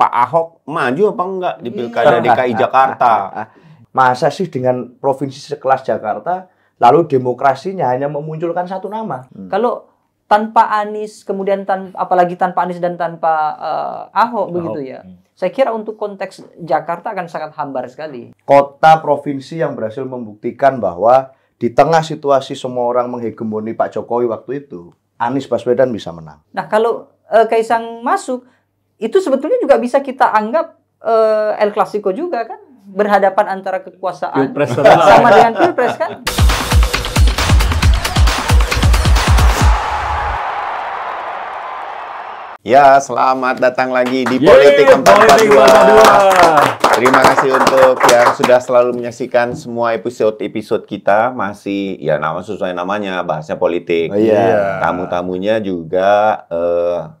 Pak Ahok maju apa enggak di pilkada Iya. DKI Jakarta? Masa sih dengan provinsi sekelas Jakarta, lalu demokrasinya hanya memunculkan satu nama? Kalau tanpa Anies, kemudian tan apalagi tanpa Anies dan tanpa eh, Ahok begitu ya. Saya kira untuk konteks Jakarta akan sangat hambar sekali. Kota provinsi yang berhasil membuktikan bahwa di tengah situasi semua orang menghegemoni Pak Jokowi waktu itu, Anies Baswedan bisa menang. Nah, kalau eh, Kaisang masuk, itu sebetulnya juga bisa kita anggap eh, El Clasico juga kan, berhadapan antara kekuasaan Pilpres sama dengan Pilpres kan. Ya, selamat datang lagi di Yeay, Politik Politik 442. Terima kasih untuk yang sudah selalu menyaksikan semua episode-episode kita. Masih, ya nama sesuai namanya, bahasnya politik. Oh, iya. Tamu-tamunya juga eh,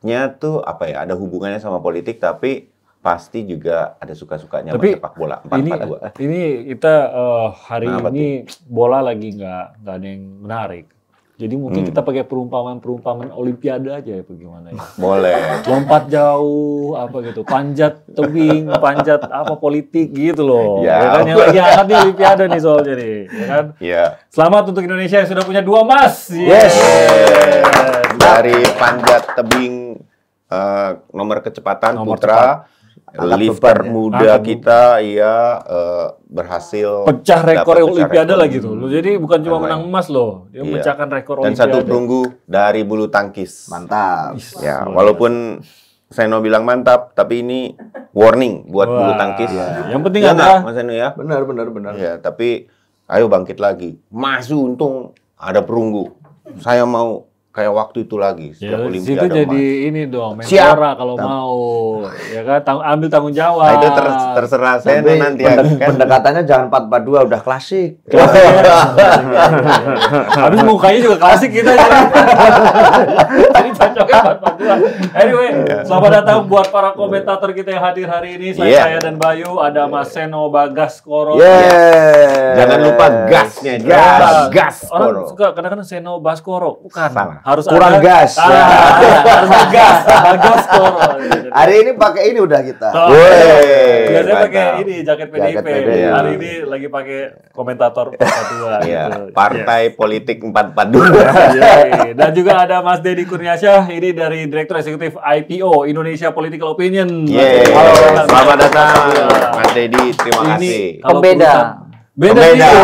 politiknya tuh apa ya? Ada hubungannya sama politik, tapi pasti juga ada suka-sukanya Tapi sepak bola. Ini 442. ini kita eh, hari Kenapa ini bola lagi nggak nggak ada yang menarik. Jadi mungkin Hmm. kita pakai perumpamaan-perumpamaan olimpiade aja ya bagaimana ya. Boleh. Lompat jauh apa gitu, panjat tebing, panjat apa politik gitu loh. Ya. Ya, kan yang lagi hangat nih olimpiade nih soalnya nih, ya kan? Ya. Selamat untuk Indonesia yang sudah punya dua emas. Yes. Dari panjat tebing eh, nomor kecepatan Nomor putra Angkat lifter beban ya. muda Angkat kita ya eh, berhasil Pecah rekor olimpiade rekor. lagi tuh. Loh, Jadi bukan cuma menang emas loh, dia Iya. memecahkan rekor dan olimpiade. satu perunggu dari bulu tangkis. Mantap. Ya, Luar walaupun Seno bilang mantap, tapi ini warning buat bulu tangkis. iya. Yang penting Ya adalah Mas Seno ya. Benar, benar, benar. Ya, tapi ayo bangkit lagi. Masuk untung ada perunggu. Saya mau kayak waktu itu lagi Ya, setiap situ olimpiade. jadi emas. ini dong, Siap. menpora kalau mau, ya kan, tang- ambil tanggung jawab. Nah, itu ter- terserah Seno Tapi nanti ya pendek- kan. pendekatannya jangan 442 udah klasik. Habis mukanya juga klasik kita jadi cocoknya 442. Anyway, selamat datang buat para komentator kita yang hadir hari ini. Saya, Iya. saya dan Bayu, ada Mas Seno Bagas Koro. Yeah. Jangan lupa gasnya, Gas. gas, gas. Orang Koro. suka kadang-kadang Seno Baskoro, bukan. Salah. Harus Kurang ada, gas. Ah, harus gas, Bagas Koro. Hari ini pakai ini udah kita. Oh, Wey, Biasanya pakai ini jaket PDIP. Jaket PDIP. Hari ini lagi pakai komentator 442 Iya, gitu. Partai Politik 442. Iya, iya. Dan juga ada Mas Dedi Kurniasyah, ini dari Direktur Eksekutif IPO Indonesia Political Opinion. Yeay, Halo, selamat datang Iya. Mas Dedi, terima Ini kasih. kalau Pembeda. perusahaan- Beda, Pembeda. sih.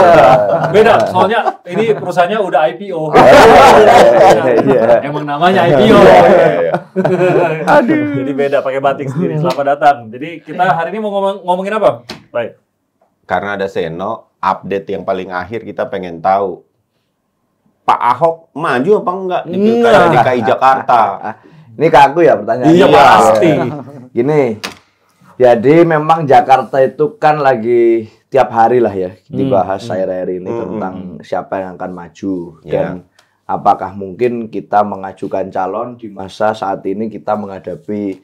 Beda. Soalnya ini perusahaannya udah IPO. Iya. Emang namanya IPO. Iya. Aduh. Jadi beda pakai batik sendiri. Selamat datang. Jadi kita hari ini mau ngomong, ngomongin apa? Baik. Karena ada Seno, update yang paling akhir kita pengen tahu Pak Ahok maju apa enggak di pilkada Nah. DKI Jakarta? Ini ke aku ya pertanyaan. Iya, pasti. Gini. Jadi memang Jakarta itu kan lagi tiap hari lah ya dibahas akhir-akhir ini Hmm, tentang siapa yang akan maju Ya. dan apakah mungkin kita mengajukan calon di masa saat ini kita menghadapi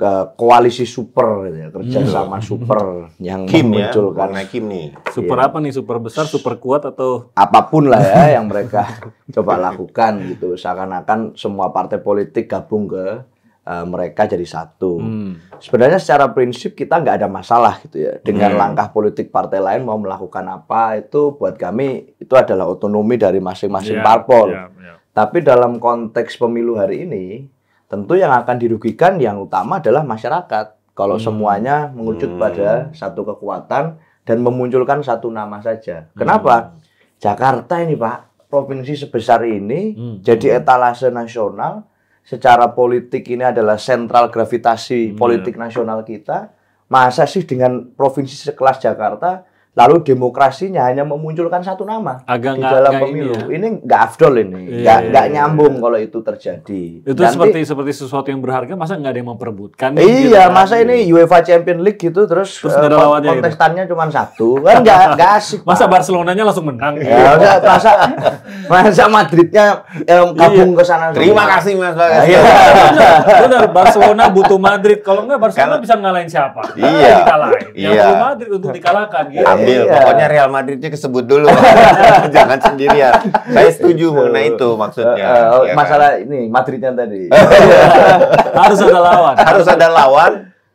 ke koalisi super gitu ya, kerjasama super yang Kim ya, memunculkan warna Kim nih. Super Iya. apa nih? Super besar, super kuat atau apa pun lah ya yang mereka coba lakukan gitu seakan-akan semua partai politik gabung ke eh, mereka jadi satu. Hmm. Sebenarnya secara prinsip kita nggak ada masalah gitu ya dengan Hmm. langkah politik partai lain mau melakukan apa itu buat kami itu adalah otonomi dari masing-masing Ya, parpol. ya, ya. Tapi dalam konteks pemilu hari ini tentu yang akan dirugikan yang utama adalah masyarakat. Kalau Hmm. semuanya mengerucut Hmm. pada satu kekuatan dan memunculkan satu nama saja. Kenapa? Jakarta ini Pak, provinsi sebesar ini Hmm. jadi etalase nasional. Secara politik ini adalah sentral gravitasi Hmm. politik nasional kita. Masa sih dengan provinsi sekelas Jakarta lalu demokrasinya hanya memunculkan satu nama Agak di nggak- dalam ini pemilu. ya. Ini nggak afdol ini, Iya, nggak iya, nggak iya, nyambung kalau itu terjadi. Itu Nanti- seperti seperti sesuatu yang berharga, masa nggak ada yang memperebutkan? gitu Iya, kan? masa ini UEFA Champion League gitu terus, Terus kon- gitu. kontestannya cuma satu kan nggak nggak asik. Masa Pak. Barcelonanya langsung menang? Ya, masa, masa, masa Madridnya eh, gabung ke sana. Terima kasih Mas Nah, iya. benar, benar. Barcelona butuh Madrid. Kalau nggak Barcelona Kalau- bisa ngalahin siapa? Iya. Dikalahin. Yang Iya. perlu Madrid untuk dikalahkan. Gitu. Deal. iya. Pokoknya Real Madridnya kesebut dulu. Jangan sendirian. Saya setuju mengenai itu maksudnya. Eh, eh, ya kan? masalah ini Madridnya tadi. harus ada lawan. harus ada lawan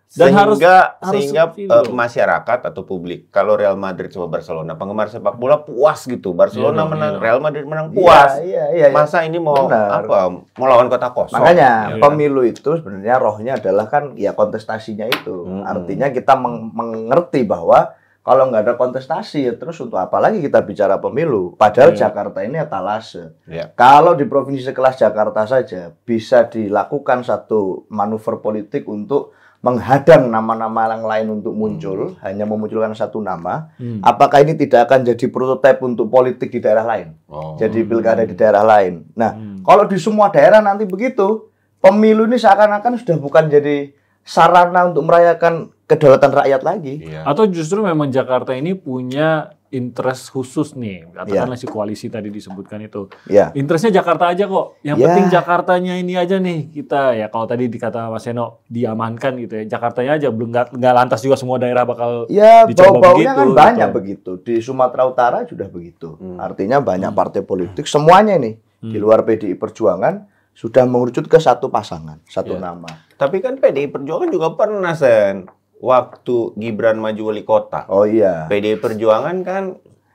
Dan harus- sehingga harus sehingga ini eh, loh. masyarakat atau publik kalau Real Madrid sama Barcelona penggemar sepak bola puas gitu Iya Barcelona dong, menang iya dong. Real Madrid menang puas Iya, iya, iya. masa ini mau Benar. apa mau lawan kota kosong Makanya Iya. pemilu itu sebenarnya rohnya adalah kan ya kontestasinya itu. Mm-mm. Artinya kita meng- mengerti bahwa kalau nggak ada kontestasi ya terus untuk apa lagi kita bicara pemilu? Padahal Iya. Jakarta ini etalase. Ya. Kalau di provinsi sekelas Jakarta saja bisa dilakukan satu manuver politik untuk menghadang nama-nama yang lain untuk muncul, hanya memunculkan satu nama. Hmm. Apakah ini tidak akan jadi prototipe untuk politik di daerah lain? Oh. jadi pilkada di daerah lain. Nah, Hmm. kalau di semua daerah nanti begitu, pemilu ini seakan-akan sudah bukan jadi sarana untuk merayakan kedaulatan rakyat lagi. Iya. Atau justru memang Jakarta ini punya interest khusus nih, katakanlah si koalisi tadi disebutkan itu. Ya, Interestnya Jakarta aja kok. Yang Ya. penting Jakartanya ini aja nih kita ya kalau tadi dikata Mas Seno diamankan gitu ya. Jakartanya aja belum nggak nggak lantas juga semua daerah bakal ya Dicoba bau-baunya begitu, kan banyak gitu. begitu. Di Sumatera Utara sudah begitu. Hmm. Artinya banyak partai politik semuanya nih di Hmm. luar PDI Perjuangan sudah mengerucut ke satu pasangan, satu Ya. nama. tapi kan PDI Perjuangan juga pernah sen waktu Gibran maju wali kota Oh iya. PDI Perjuangan kan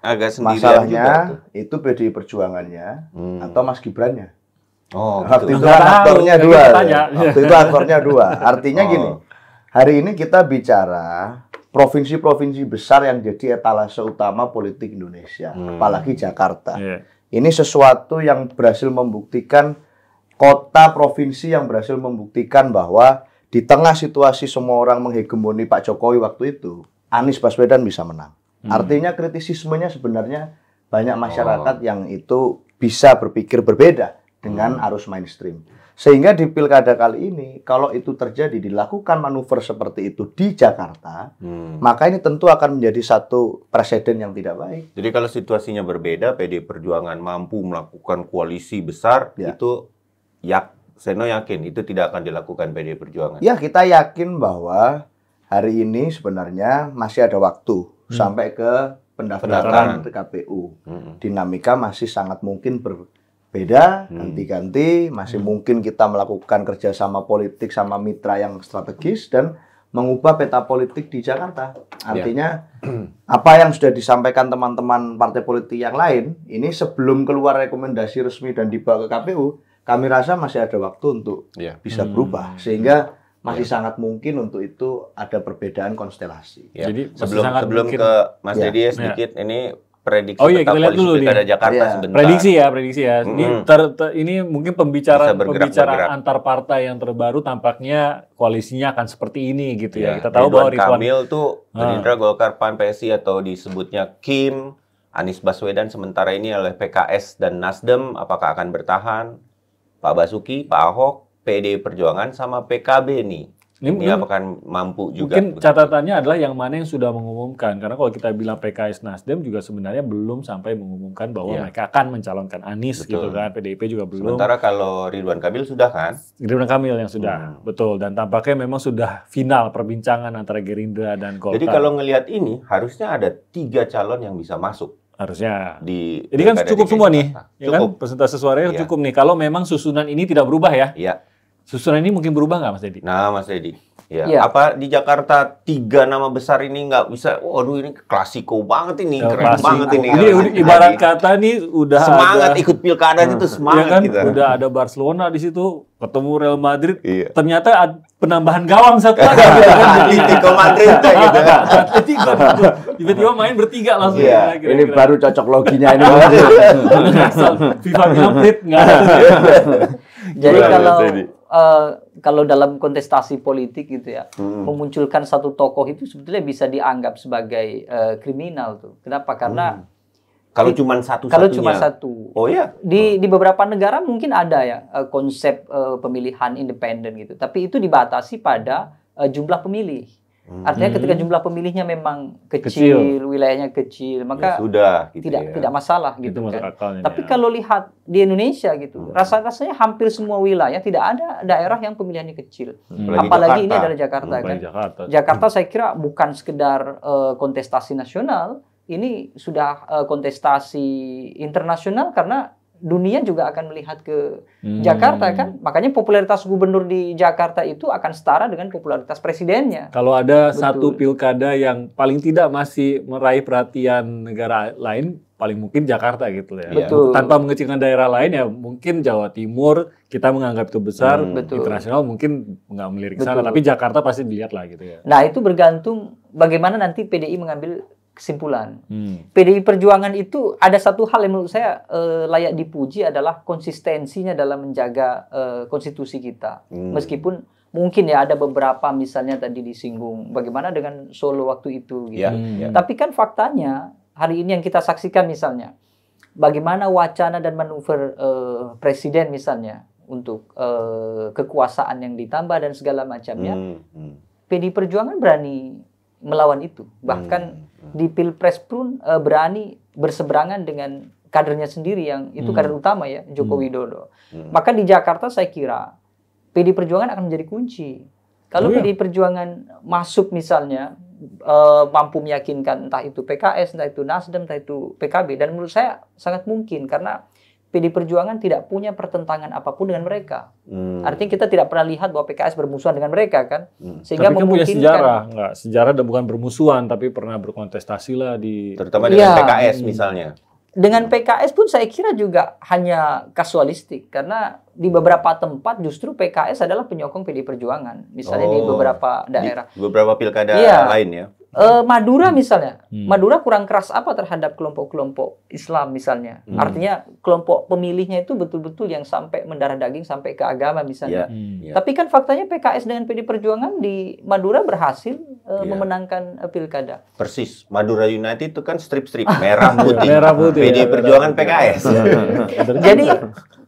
agak sendirian juga tuh. Masalahnya itu PDI Perjuangannya Hmm. atau Mas Gibrannya. oh Waktu gitu. itu kan aktornya dua. Waktu itu aktornya dua. Artinya Oh. gini, hari ini kita bicara provinsi-provinsi besar yang jadi etalase utama politik Indonesia, Hmm. apalagi Jakarta. Iya. Ini sesuatu yang berhasil membuktikan kota provinsi yang berhasil membuktikan bahwa di tengah situasi semua orang menghegemoni Pak Jokowi waktu itu, Anies Baswedan bisa menang. Hmm. Artinya kritisismenya sebenarnya banyak Oh. masyarakat yang itu bisa berpikir berbeda dengan arus mainstream. Sehingga di pilkada kali ini, kalau itu terjadi dilakukan manuver seperti itu di Jakarta, Hmm. maka ini tentu akan menjadi satu presiden yang tidak baik. Jadi kalau situasinya berbeda, PD Perjuangan mampu melakukan koalisi besar, Ya. itu ya Seno yakin itu tidak akan dilakukan PD Perjuangan. Ya, kita yakin bahwa hari ini sebenarnya masih ada waktu Hmm. sampai ke pendaftaran Pendaftaran. ke KPU. Mm-mm. Dinamika masih sangat mungkin berbeda, Hmm. ganti-ganti, masih Hmm. mungkin kita melakukan kerjasama politik sama mitra yang strategis dan mengubah peta politik di Jakarta. Artinya apa yang sudah disampaikan teman-teman partai politik yang lain, ini sebelum keluar rekomendasi resmi dan dibawa ke KPU, kami rasa masih ada waktu untuk Iya. bisa Hmm. berubah sehingga masih sangat mungkin untuk itu ada perbedaan konstelasi. Ya. Jadi sebelum sebelum mungkin. ke Mas Ya. Dedi ya sedikit ini prediksi Oh iya, kita lihat koalisi dulu pilkada Jakarta Iya. sebentar. Prediksi ya, prediksi ya. Ini Mm-mm. ter- ter- ini mungkin pembicaraan bergerak- pembicaraan bergerak. antar partai yang terbaru tampaknya koalisinya akan seperti ini gitu ya. Ya, Kita tahu bahwa Ridwan Ridwan Kamil tuh Ah. Gerindra, Golkar, PAN, PSI atau disebutnya Kim, Anies Baswedan sementara ini oleh PKS dan Nasdem apakah akan bertahan? Pak Basuki, Pak Ahok, PD Perjuangan sama PKB nih. Ini Ini apakah mampu juga? Mungkin catatannya adalah yang mana yang sudah mengumumkan. Karena kalau kita bilang PKS Nasdem juga sebenarnya belum sampai mengumumkan bahwa Iya. mereka akan mencalonkan Anies Betul. gitu kan. PDIP juga belum. Sementara kalau Ridwan Kamil sudah kan? Ridwan Kamil yang sudah Hmm. betul dan tampaknya memang sudah final perbincangan antara Gerindra dan Golkar. Jadi kalau ngelihat ini harusnya ada tiga calon yang bisa masuk harusnya di. Jadi kan Pilkada cukup DKI semua nih, Jakarta. ya kan? Cukup. Persentase suaranya Iya. cukup nih. Kalau memang susunan ini tidak berubah ya, Iya. susunan ini mungkin berubah nggak Mas Dedi? Nah, Mas Edi. Ya. Iya. Apa di Jakarta tiga nama besar ini nggak bisa? Waduh ini klasiko banget ini, Ya, keren pasti. banget ini. Ini udah- ibarat kata nih udah semangat ada, ikut pilkada itu ya semangat kan? kita. Udah ada Barcelona di situ, ketemu Real Madrid. Iya. Ternyata ad- penambahan gawang satu lagi gitu kan. Atletico Madrid kayak gitu kan. Atletico, tiba-tiba main bertiga langsung. Iya, ya, kira-kira. ini baru cocok loginya ini. Asal FIFA bilang fit nggak ada. Jadi kalau eh, kalau dalam kontestasi politik gitu ya, Hmm. memunculkan satu tokoh itu sebetulnya bisa dianggap sebagai eh, kriminal tuh. Kenapa? Karena Kalau cuma satu kalau cuma satu Oh iya. di di beberapa negara mungkin ada ya eh, konsep eh, pemilihan independen gitu, tapi itu dibatasi pada eh, jumlah pemilih. Hmm. Artinya Hmm. ketika jumlah pemilihnya memang Kecil. kecil, wilayahnya kecil, Ya maka sudah gitu tidak ya. tidak masalah Itu gitu masuk kan. akalnya. Tapi ya. kalau lihat di Indonesia gitu, Hmm. rasa-rasanya hampir semua wilayah tidak ada daerah yang pemilihannya kecil. Hmm. Apalagi Apalagi ini adalah Jakarta Apalagi kan. Jakarta. Jakarta saya kira bukan sekedar eh, kontestasi nasional, ini sudah eh, kontestasi internasional karena dunia juga akan melihat ke Hmm. Jakarta kan. Makanya popularitas gubernur di Jakarta itu akan setara dengan popularitas presidennya. Kalau ada Betul. satu pilkada yang paling tidak masih meraih perhatian negara lain, paling mungkin Jakarta gitu ya. Betul. Tanpa mengecilkan daerah lain ya mungkin Jawa Timur kita menganggap itu besar, Hmm. Betul. internasional mungkin nggak melirik ke sana, Betul. tapi Jakarta pasti dilihat lah gitu ya. Nah, itu bergantung bagaimana nanti PDI mengambil kesimpulan. Hmm. PDI Perjuangan itu ada satu hal yang menurut saya eh, layak dipuji adalah konsistensinya dalam menjaga eh, konstitusi kita. Hmm. Meskipun mungkin ya ada beberapa misalnya tadi disinggung bagaimana dengan Solo waktu itu gitu. Hmm. ya. Tapi kan faktanya hari ini yang kita saksikan misalnya bagaimana wacana dan manuver eh, presiden misalnya untuk eh, kekuasaan yang ditambah dan segala macamnya, Hmm, hmm. PDI Perjuangan berani melawan itu. Bahkan Hmm. Di Pilpres pun eh, berani berseberangan dengan kadernya sendiri yang itu Hmm. kader utama ya Joko Hmm. Widodo. Hmm. Maka di Jakarta saya kira PDI Perjuangan akan menjadi kunci. Kalau Oh, iya. PDI Perjuangan masuk misalnya eh, mampu meyakinkan entah itu PKS, entah itu Nasdem, entah itu PKB dan menurut saya sangat mungkin karena PDI Perjuangan tidak punya pertentangan apa pun dengan mereka. Hmm. Artinya kita tidak pernah lihat bahwa PKS bermusuhan dengan mereka kan. Hmm. Sehingga tapi kan punya memungkinkan sejarah, nggak sejarah dan bukan bermusuhan, tapi pernah berkontestasi lah di. terutama dengan Iya. PKS misalnya. dengan PKS pun saya kira juga hanya kasualistik karena di beberapa tempat justru PKS adalah penyokong PDI Perjuangan misalnya di Oh, beberapa Di daerah beberapa pilkada Iya. lain ya. Eh, Madura misalnya Hmm. Madura kurang keras apa terhadap kelompok-kelompok Islam misalnya Hmm. artinya kelompok pemilihnya itu betul-betul yang sampai mendarah daging sampai ke agama misalnya Iya. Hmm. Iya. tapi kan faktanya PKS dengan PDI Perjuangan di Madura berhasil eh, Iya. memenangkan eh, pilkada Persis. Madura United itu kan strip-strip merah putih. Merah putih, PDI ya, Perjuangan merah PKS. Jadi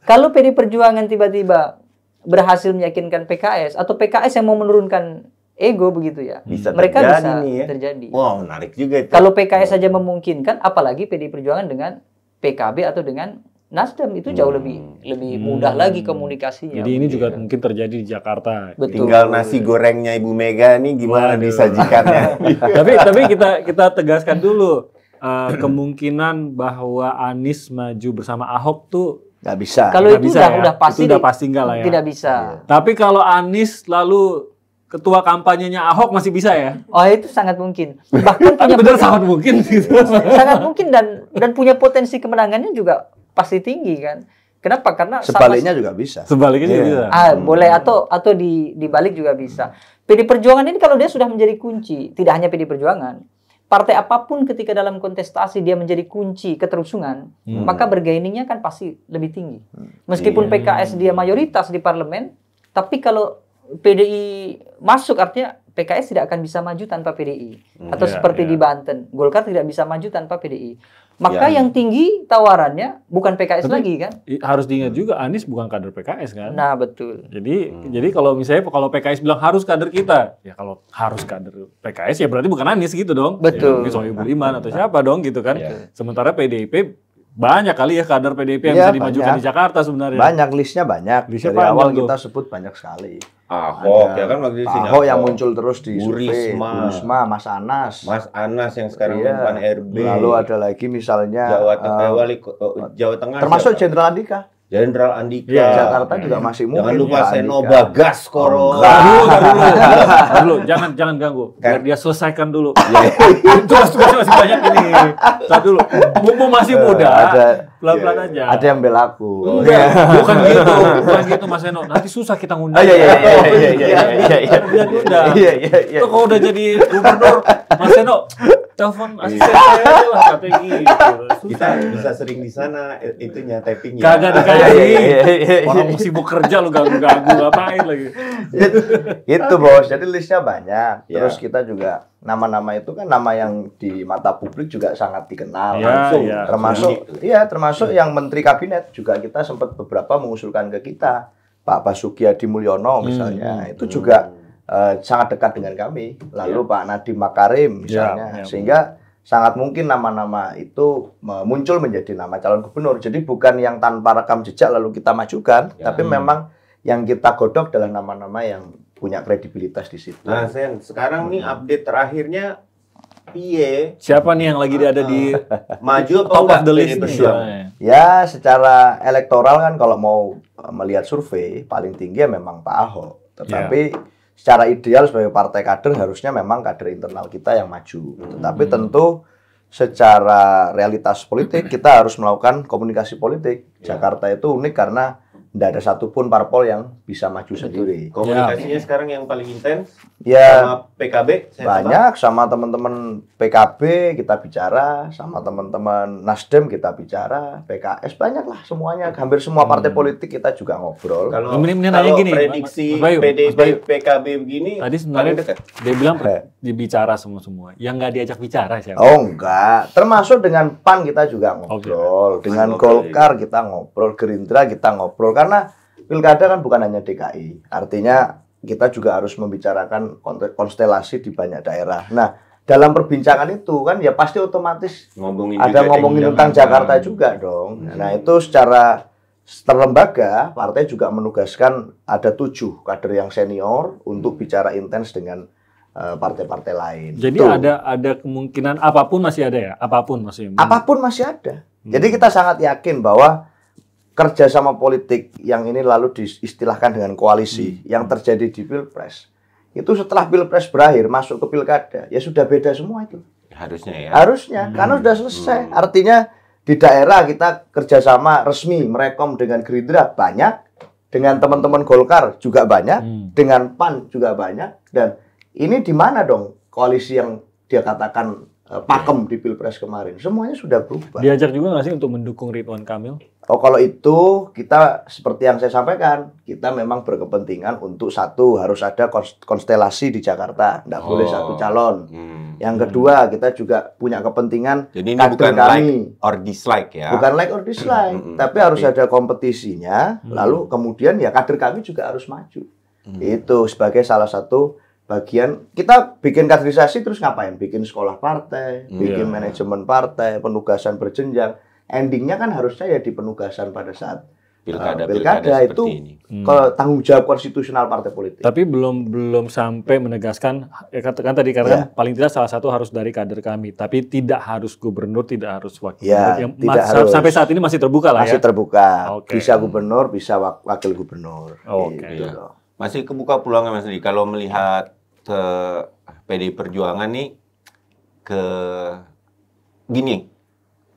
kalau PD Perjuangan tiba-tiba berhasil meyakinkan PKS atau PKS yang mau menurunkan ego begitu ya, Bisa mereka terjadi bisa nih ya. terjadi. Wow, menarik juga itu. Kalau PKS saja memungkinkan, apalagi PD Perjuangan dengan PKB atau dengan Nasdem itu jauh Hmm. lebih lebih Hmm. mudah lagi komunikasinya. Jadi ini juga Iya. mungkin terjadi di Jakarta. betul. Tinggal nasi gorengnya Ibu Mega nih gimana Waduh. disajikannya. tapi tapi kita kita tegaskan dulu uh, kemungkinan bahwa Anies maju bersama Ahok tuh nggak bisa. Kalau itu bisa udah ya. udah pasti Itu udah pasti enggak lah ya. tidak bisa. Tapi kalau Anies lalu ketua kampanyenya Ahok masih bisa ya? Oh itu sangat mungkin. Bahkan Kan punya poten- sangat mungkin gitu. sangat mungkin dan dan punya potensi kemenangannya juga pasti tinggi kan. Kenapa? Karena sama- Sebaliknya juga bisa. Sebaliknya juga Iya. bisa. Ah, boleh atau atau di dibalik juga bisa. PD Perjuangan ini kalau dia sudah menjadi kunci, tidak hanya PD Perjuangan, partai apa pun ketika dalam kontestasi dia menjadi kunci keterusungan, Hmm. maka bergainingnya kan pasti lebih tinggi. Meskipun Iya. PKS dia mayoritas di parlemen, tapi kalau PDI masuk artinya PKS tidak akan bisa maju tanpa PDI. Atau Iya, seperti iya. di Banten, Golkar tidak bisa maju tanpa PDI. Maka Iya. yang tinggi tawarannya bukan PKS Tapi- lagi kan? Harus diingat juga Anies bukan kader PKS kan? Nah, betul. Jadi Hmm. jadi kalau misalnya kalau PKS bilang harus kader kita, ya kalau harus kader PKS ya berarti bukan Anies gitu dong. Betul. Ya, mungkin Sohibul Iman atau siapa dong gitu kan. Iya. Sementara PDIP banyak kali ya kader PDIP yang Iya, bisa dimajukan banyak. di Jakarta sebenarnya. Banyak listnya banyak. Listnya Dari awal tuh. kita sebut banyak sekali. Ahok Ada ya kan waktu di sini. Ahok yang muncul terus di Bu survei, Risma. Bu Risma, Mas Anas. Mas Anas yang sekarang Iya. Menpan RB. Lalu ada lagi misalnya Jawa Tengah eh, wali eh, Jawa Tengah. termasuk? Jenderal Andika. Jenderal Andika. Iya, Jakarta juga masih mungkin. Jangan lupa Pak Seno Andika. Bagas Koro. Oh, dulu, jangan jangan ganggu. Biar Kan- dia selesaikan dulu. Iya. Tugas-tugasnya masih banyak ini. Tar dulu. Mumpung masih muda, Eh, ada pelan-pelan yeah. aja. Ada yang bela aku. Enggak, iya. bukan gitu, bukan gitu Mas Eno. Nanti susah kita ngundang. Oh, iya iya iya iya, iya iya iya iya. Iya iya iya. Kalau udah jadi gubernur, Mas Eno telepon asisten saya lah katanya gitu. Kita bisa sering di sana itunya tapping ya. Kagak ah, dikasih. Orang sibuk kerja lu ganggu-ganggu ngapain lagi. Itu bos, jadi listnya banyak. Terus kita juga nama-nama itu kan nama yang di mata publik juga sangat dikenal Ya, langsung ya. termasuk iya termasuk yang menteri kabinet juga kita sempat beberapa mengusulkan ke kita Pak Basuki Hadi Mulyono misalnya Hmm. itu juga eh, sangat dekat dengan kami lalu Pak Nadiem Makarim misalnya Ya, ya. sehingga sangat mungkin nama-nama itu muncul menjadi nama calon gubernur jadi bukan yang tanpa rekam jejak lalu kita majukan Ya. tapi Hmm. memang yang kita godok adalah nama-nama yang punya kredibilitas di situ. Nah, Sen, sekarang nih update terakhirnya piye Siapa nih yang lagi ada di maju apa top of the list nih? Nah, Ya, secara elektoral kan kalau mau eh, melihat survei paling tinggi ya memang Pak Ahok. Tetapi secara ideal sebagai partai kader harusnya memang kader internal kita yang maju. Tetapi tentu secara realitas politik kita harus melakukan komunikasi politik. Jakarta itu unik karena tidak ada satupun parpol yang bisa maju sendiri. Komunikasinya sekarang yang paling intens Ya sama PKB saya banyak sama teman-teman PKB kita bicara, sama teman-teman Nasdem kita bicara, PKS banyak lah semuanya, hampir semua partai politik kita juga ngobrol. Kalau ini kalau nanya gini, prediksi Mas Bayu, PDB Mas Bayu. PKB begini Tadi sebenarnya dekat. dia bilang Eh. dibicara semua semua. Yang nggak diajak bicara siapa? Oh enggak, termasuk dengan PAN kita juga ngobrol, dengan Oke. Golkar kita ngobrol, Gerindra kita ngobrol karena pilkada kan bukan hanya DKI, artinya kita juga harus membicarakan konstelasi di banyak daerah. Nah, dalam perbincangan itu kan ya pasti otomatis ngomongin ada juga ngomongin tentang Jakarta. Jakarta juga dong. Nah itu secara terlembaga partai juga menugaskan ada tujuh kader yang senior untuk bicara intens dengan eh, partai-partai lain. Jadi Tuh. ada ada kemungkinan apa pun masih ada ya, apa pun masih. apa pun masih ada. Hmm. Jadi kita sangat yakin bahwa kerjasama politik yang ini lalu diistilahkan dengan koalisi Hmm. yang terjadi di pilpres itu setelah pilpres berakhir masuk ke pilkada ya sudah beda semua itu. harusnya ya. Harusnya, karena sudah selesai. Hmm. Artinya di daerah kita kerjasama resmi merekom dengan Gerindra banyak, dengan teman-teman Golkar juga banyak, Hmm. dengan PAN juga banyak. Dan ini di mana dong koalisi yang dia katakan pakem di pilpres kemarin? Semuanya sudah berubah. Diajak juga nggak sih untuk mendukung Ridwan Kamil? Oh kalau itu kita seperti yang saya sampaikan, kita memang berkepentingan untuk satu harus ada kons- konstelasi di Jakarta, tidak boleh Oh. satu calon. Hmm. Yang kedua kita juga punya kepentingan Jadi ini kader bukan kami. like or dislike ya. Bukan like or dislike, Mm-mm. tapi harus ada kompetisinya. Hmm. Lalu kemudian ya kader kami juga harus maju. Hmm. Itu sebagai salah satu bagian kita bikin kaderisasi terus ngapain? Bikin sekolah partai, Hmm. bikin Iya. manajemen partai, penugasan berjenjang. Endingnya kan harusnya ya di penugasan pada saat pilkada, uh, pilkada, pilkada itu ini. Hmm. kalau tanggung jawab konstitusional partai politik. Tapi belum belum sampai menegaskan ya katakan tadi karena Ya. paling tidak salah satu harus dari kader kami, tapi tidak harus gubernur, tidak harus wakil Ya, gubernur. Yang tidak harus. sampai saat ini masih terbuka lah Masih ya. terbuka, Oke. bisa gubernur, bisa wak- wakil gubernur. Oke. Gitu Iya. loh. Masih kebuka peluangnya Mas Didi. Kalau melihat ke PD Perjuangan nih ke gini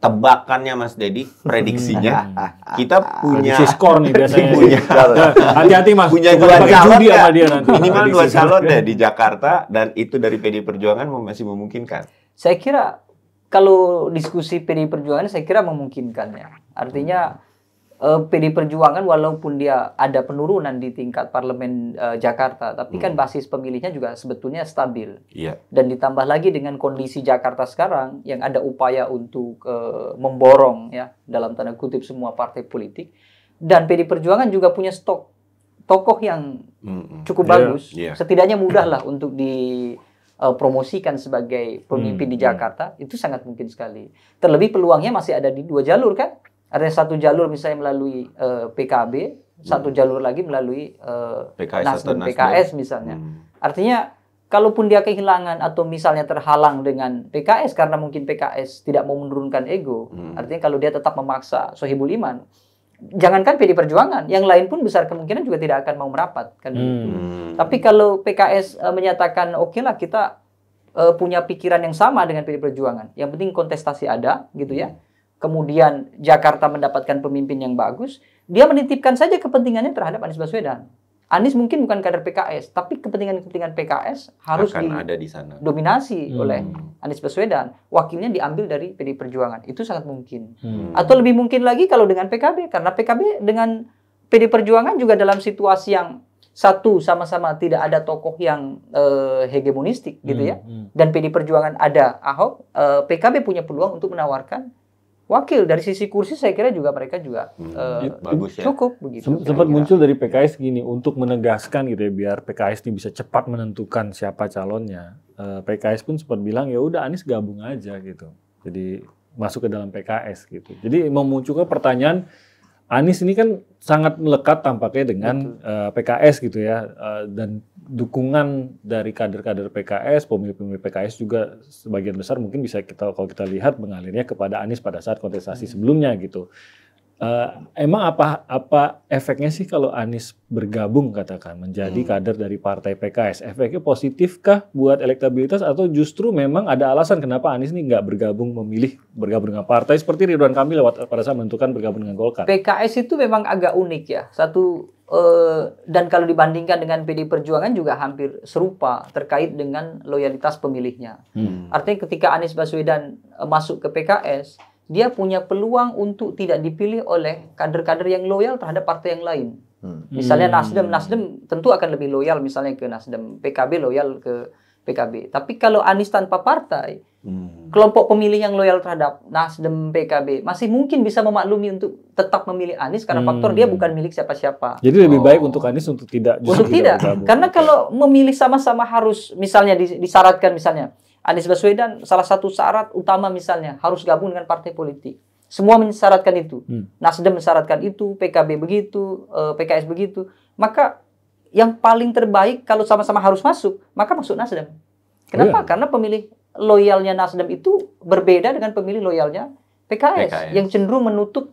tebakannya Mas Dedi, prediksinya kita punya Prediksi skor nih biasanya. punya Hati-hati mas, punya dua calon judi sama dia nanti. minimal dua calon deh di Jakarta dan itu dari PD Perjuangan masih memungkinkan. Saya kira kalau diskusi PDI Perjuangan saya kira memungkinkan ya. Artinya eh, PDI Perjuangan walaupun dia ada penurunan di tingkat parlemen eh, Jakarta, tapi kan Hmm. basis pemilihnya juga sebetulnya stabil. Iya. Dan ditambah lagi dengan kondisi Jakarta sekarang yang ada upaya untuk eh, memborong ya dalam tanda kutip semua partai politik dan PDI Perjuangan juga punya stok tokoh yang Mm-mm. cukup Iya, bagus. iya. Setidaknya mudah lah untuk dipromosikan sebagai pemimpin Hmm, di hmm. Jakarta. Itu sangat mungkin sekali. Terlebih peluangnya masih ada di dua jalur kan? Ada satu jalur misalnya melalui eh, PKB, satu jalur lagi melalui eh, PKS atau Nasdem Nasdem. PKS misalnya. Hmm. Artinya kalaupun dia kehilangan atau misalnya terhalang dengan PKS karena mungkin PKS tidak mau menurunkan ego, Hmm. artinya kalau dia tetap memaksa Sohibul Iman, jangankan PD Perjuangan, yang lain pun besar kemungkinan juga tidak akan mau merapat kan. Hmm. Hmm. Tapi kalau PKS eh, menyatakan oke lah kita eh, punya pikiran yang sama dengan PD Perjuangan, yang penting kontestasi ada gitu ya. Kemudian Jakarta mendapatkan pemimpin yang bagus, dia menitipkan saja kepentingannya terhadap Anies Baswedan. Anies mungkin bukan kader PKS, tapi kepentingan-kepentingan PKS harus akan ada di sana. didominasi Hmm. oleh Anies Baswedan. Wakilnya diambil dari PD Perjuangan. Itu sangat mungkin. Hmm. Atau lebih mungkin lagi kalau dengan PKB, karena PKB dengan PD Perjuangan juga dalam situasi yang satu sama-sama tidak ada tokoh yang eh, hegemonistik gitu ya. Hmm. Dan PD Perjuangan ada Ahok, eh, PKB punya peluang untuk menawarkan wakil dari sisi kursi saya kira juga mereka juga Hmm. eh, Bagus ya. cukup begitu. Sem- Sempat muncul dari PKS gini untuk menegaskan gitu ya biar PKS ini bisa cepat menentukan siapa calonnya. Eh, PKS pun sempat bilang ya udah Anies gabung aja gitu. Jadi masuk ke dalam PKS gitu. Jadi memunculkan pertanyaan Anies ini kan sangat melekat tampaknya dengan eh, PKS gitu ya Eh, dan dukungan dari kader-kader PKS, pemilih-pemilih PKS juga sebagian besar mungkin bisa kita kalau kita lihat mengalirnya kepada Anies pada saat kontestasi sebelumnya gitu. Eh, emang apa apa efeknya sih kalau Anies bergabung katakan menjadi kader dari partai PKS? Efeknya positifkah buat elektabilitas atau justru memang ada alasan kenapa Anies ini nggak bergabung memilih bergabung dengan partai seperti Ridwan Kamil lewat pada saat menentukan bergabung dengan Golkar? PKS itu memang agak unik ya. Satu dan kalau dibandingkan dengan PD Perjuangan juga hampir serupa terkait dengan loyalitas pemilihnya. Hmm. Artinya ketika Anies Baswedan eh, masuk ke PKS, dia punya peluang untuk tidak dipilih oleh kader-kader yang loyal terhadap partai yang lain. Hmm. Misalnya Hmm. Nasdem, Nasdem tentu akan lebih loyal misalnya ke Nasdem, PKB loyal ke PKB. Tapi kalau Anies tanpa partai, Hmm. kelompok pemilih yang loyal terhadap Nasdem, PKB masih mungkin bisa memaklumi untuk tetap memilih Anies karena Hmm. faktor dia bukan milik siapa-siapa. Jadi lebih Oh. baik untuk Anies untuk tidak justru Untuk tidak, bergabung. karena kalau memilih sama-sama harus misalnya dis- disyaratkan misalnya Anies Baswedan salah satu syarat utama misalnya harus gabung dengan partai politik. Semua mensyaratkan itu. Hmm. Nasdem mensyaratkan itu, PKB begitu, eh, PKS begitu. Maka yang paling terbaik kalau sama-sama harus masuk, maka masuk Nasdem. Kenapa? Iya. Karena pemilih loyalnya Nasdem itu berbeda dengan pemilih loyalnya PKS, PKS. yang cenderung menutup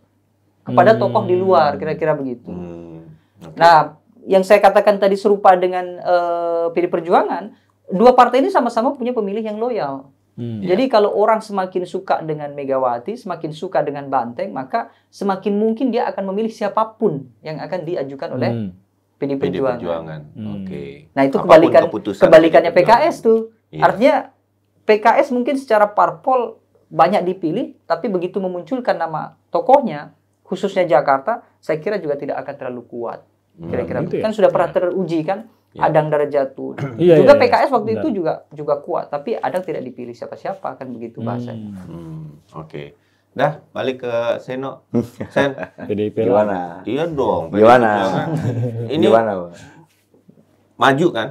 kepada Hmm. tokoh di luar, kira-kira begitu. Hmm. Oke. Nah, yang saya katakan tadi serupa dengan eh, PD Perjuangan, dua partai ini sama-sama punya pemilih yang loyal. Hmm. Jadi kalau orang semakin suka dengan Megawati, semakin suka dengan Banteng, maka semakin mungkin dia akan memilih siapa pun yang akan diajukan oleh Hmm. PD PD Perjuangan. Perjuangan. Hmm. Oke. Nah, itu Apa pun kebalikan kebalikannya. PKS tuh. Iya. Artinya PKS mungkin secara parpol banyak dipilih, tapi begitu memunculkan nama tokohnya, khususnya Jakarta, saya kira juga tidak akan terlalu kuat. Kira-kira gitu ya? kan sudah pernah teruji kan Ya. Adang Darajatu. Iya, juga iya, iya. PKS waktu Benar. itu juga juga kuat, tapi Adang tidak dipilih siapa-siapa kan begitu bahasanya. Hmm. Hmm, Oke. Dah, balik ke Seno. Sen, PDIP. Gimana? iya dong. Gimana? Ini Gimana? Bang? maju kan?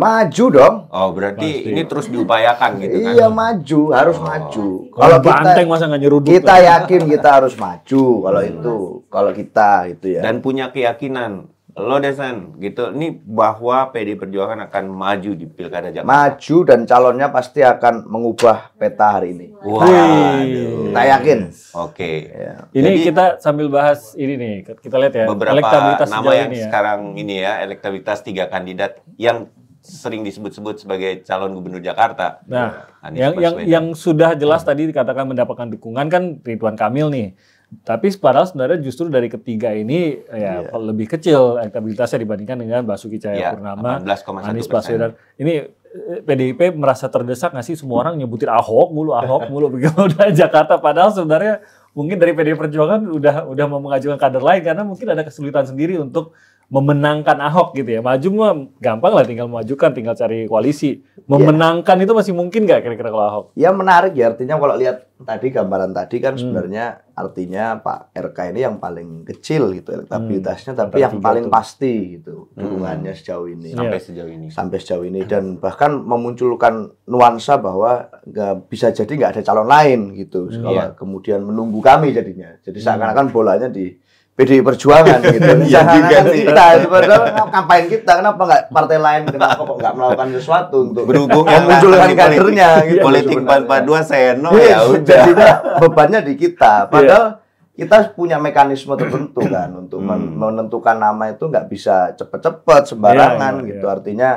Maju dong. Oh, berarti Pasti. ini terus diupayakan gitu kan? Iya maju, harus Oh. maju. Kalau banteng masa nggak nyeruduk? kita yakin kita harus maju kalau itu, kalau kita gitu ya. Dan punya keyakinan lo Desen gitu ini bahwa PD Perjuangan akan maju di Pilkada Jakarta. maju dan calonnya pasti akan mengubah peta hari ini. Waduh. Kita yakin. Oke. Ya. Ini Jadi- kita sambil bahas ini nih, kita lihat ya Beberapa elektabilitas nama yang ini ya. sekarang ini ya elektabilitas tiga kandidat yang sering disebut-sebut sebagai calon gubernur Jakarta. Nah, Anies yang yang Baswedan. yang sudah jelas tadi dikatakan mendapatkan dukungan kan Ridwan Kamil nih. Tapi padahal sebenarnya justru dari ketiga ini ya lebih kecil elektabilitasnya dibandingkan dengan Basuki Iya, Cahayapurnama, 18,1%. Anies Baswedan. Ini eh, PDIP merasa terdesak nggak sih semua orang nyebutin Ahok mulu, Ahok mulu begitu udah Jakarta. Padahal sebenarnya mungkin dari PDI Perjuangan udah udah mau mengajukan kader lain karena mungkin ada kesulitan sendiri untuk memenangkan Ahok gitu ya. Maju mah gampang lah tinggal memajukan, tinggal cari koalisi. Memenangkan itu masih mungkin nggak kira-kira kalau Ahok? Ya menarik ya artinya kalau lihat tadi gambaran tadi kan Hmm. sebenarnya artinya Pak RK ini yang paling kecil gitu elektabilitasnya tapi Antara yang paling tuh. pasti gitu dukungannya sejauh ini. sampai Iya. sejauh ini. sampai sejauh ini dan bahkan memunculkan nuansa bahwa nggak bisa jadi nggak ada calon lain gitu Hmm. kalau Iya. kemudian menunggu kami jadinya jadi seakan-akan bolanya di PDI Perjuangan gitu Iya juga sih. kita padahal ngapain kita kenapa nggak partai lain kenapa kok nggak melakukan sesuatu untuk Berhubung yang di kadernya politik, gitu politik. 442 Seno Iya, ya udah. bebannya di kita. Padahal kita punya mekanisme tertentu kan untuk Hmm. menentukan nama itu nggak bisa cepet-cepet sembarangan Iya, iya, gitu. iya. Artinya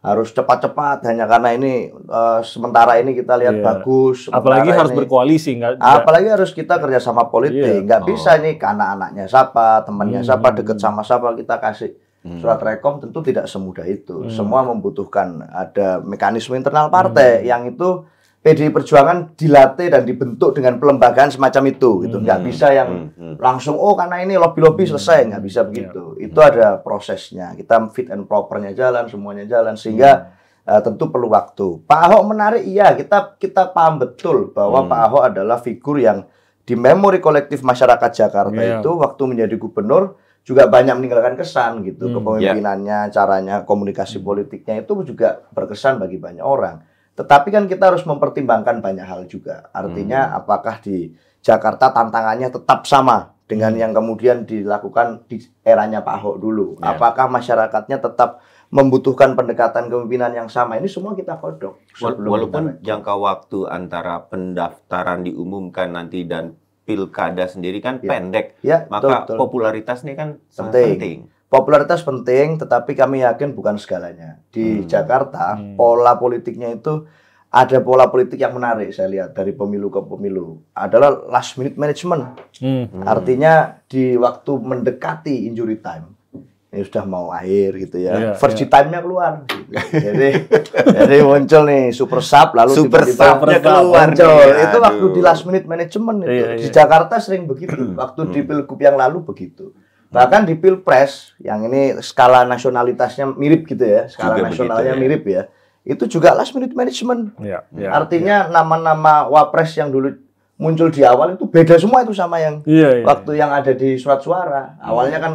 harus cepat-cepat hanya karena ini eh, sementara ini kita lihat Iya. bagus. Apalagi harus ini- berkoalisi nggak? Apalagi harus kita kerjasama politik, Iya. nggak Oh. bisa ini karena anaknya siapa, temannya Hmm. siapa, deket sama siapa kita kasih Hmm. surat rekom tentu tidak semudah itu. Hmm. Semua membutuhkan ada mekanisme internal partai yang itu PDI Perjuangan dilatih dan dibentuk dengan pelembagaan semacam itu gitu. Nggak Hmm. bisa yang Hmm, hmm. langsung oh karena ini lobby-lobby selesai nggak bisa begitu. Itu ada prosesnya. Kita fit and propernya jalan, semuanya jalan sehingga eh, tentu perlu waktu. Pak Ahok menarik iya kita kita paham betul bahwa Hmm. Pak Ahok adalah figur yang di memori kolektif masyarakat Jakarta Iya. itu waktu menjadi gubernur juga banyak meninggalkan kesan gitu Hmm, kepemimpinannya, caranya komunikasi politiknya itu juga berkesan bagi banyak orang. Tetapi kan kita harus mempertimbangkan banyak hal juga. Artinya apakah di Jakarta tantangannya tetap sama dengan yang kemudian dilakukan di eranya Pak Ahok dulu. Ya. Apakah masyarakatnya tetap membutuhkan pendekatan kepemimpinan yang sama? Ini semua kita kodok. Walaupun kita- jangka waktu antara pendaftaran diumumkan nanti dan pilkada sendiri kan Ya. pendek, ya, maka betul, betul. popularitas ini kan sangat Penting. penting. Popularitas penting, tetapi kami yakin bukan segalanya. Di Hmm. Jakarta, Hmm. pola politiknya itu ada pola politik yang menarik saya lihat dari pemilu ke pemilu adalah last minute management. Hmm. Hmm. Artinya di waktu mendekati injury time. Ini sudah mau akhir gitu ya. Iya, First iya. time-nya keluar. gitu. jadi jadi muncul nih super sub lalu Super tiba-tiba sub-nya sub keluar muncul. nih. Itu waktu di last minute management itu. Iya, Di iya. Jakarta sering begitu. Waktu di Pilgub yang lalu begitu. Bahkan di Pilpres yang ini skala nasionalitasnya mirip gitu ya. Skala Juga nasionalnya begitu ya. mirip ya. Itu juga last minute management. Ya, ya, Artinya nama-nama wapres yang dulu muncul di awal itu beda semua itu sama yang Iya, iya. waktu yang ada di surat suara. Awalnya kan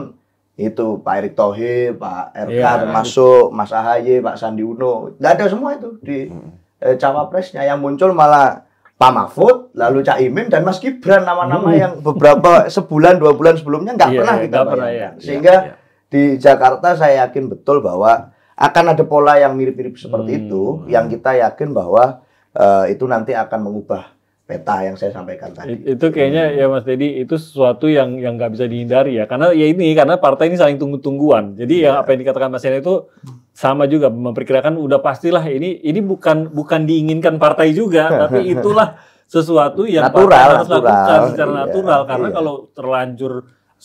itu Pak Erick Thohir, Pak RK Iya. termasuk Mas Ahaye, Pak Sandi Uno. Nggak ada semua itu di Hmm. eh, cawapresnya yang muncul malah Pak Mahfud, lalu Cak Imin dan Mas Gibran nama-nama Hmm. yang beberapa sebulan dua bulan sebelumnya nggak Iya, pernah iya, kita pernah, ya. Sehingga Iya, iya. di Jakarta saya yakin betul bahwa akan ada pola yang mirip-mirip seperti Hmm. itu yang kita yakin bahwa eh, itu nanti akan mengubah peta yang saya sampaikan tadi. It- itu kayaknya ya Mas Dedi itu sesuatu yang yang nggak bisa dihindari ya karena ya ini karena partai ini saling tunggu-tungguan jadi Iya. yang apa yang dikatakan Mas Yana itu sama juga memperkirakan udah pastilah ini ini bukan bukan diinginkan partai juga tapi itulah sesuatu yang Natural, partai harus natural. lakukan secara Iya, natural karena iya. kalau terlanjur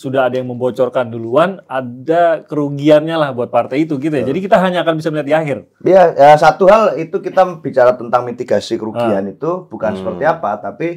sudah ada yang membocorkan duluan ada kerugiannya lah buat partai itu gitu ya jadi kita hanya akan bisa melihat di akhir Ya, ya, satu hal itu kita bicara tentang mitigasi kerugian Ah. itu bukan Hmm. seperti apa, tapi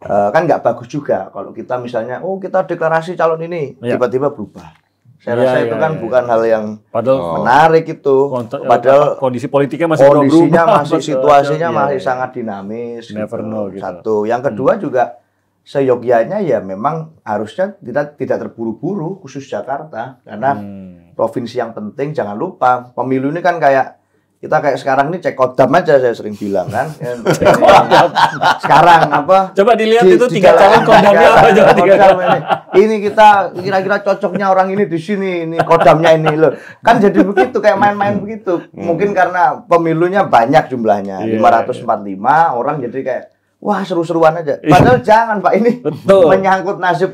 eh, kan nggak bagus juga kalau kita misalnya, oh kita deklarasi calon ini Iya. tiba-tiba berubah. Saya Iya, rasa iya, itu kan iya, bukan hal yang padahal menarik itu. Padahal kondisi politiknya masih belum kondisinya berubah, masih situasinya Iya, masih iya. sangat dinamis. Never know gitu. Satu, yang kedua juga seyogyanya ya memang harusnya kita tidak terburu-buru khusus Jakarta. Karena Hmm. provinsi yang penting jangan lupa pemilu ini kan kayak kita kayak sekarang ini cek kodam aja saya sering bilang kan? Sekarang apa? Coba dilihat di- itu tiga calon kodamnya apa coba tiga kodam ini. ini kita kira-kira cocoknya orang ini di sini ini kodamnya ini loh. Kan jadi begitu kayak main-main begitu. Mungkin karena pemilunya banyak jumlahnya Iya, 545 orang jadi kayak Wah seru-seruan aja. Padahal jangan Pak ini Betul. menyangkut nasib